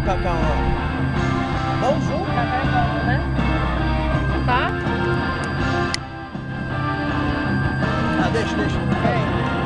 Cacau, ó. Vamos junto? Cacau Tá bom, né? Tá? Ah, deixa, deixa. É.